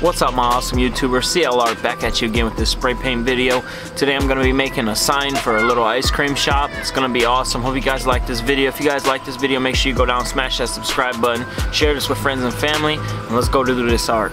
What's up my awesome YouTuber, CL Art back at you again with this spray paint video. Today I'm going to be making a sign for a little ice cream shop. It's going to be awesome. Hope you guys like this video. If you guys like this video, make sure you go down, smash that subscribe button, share this with friends and family, and let's go do this art.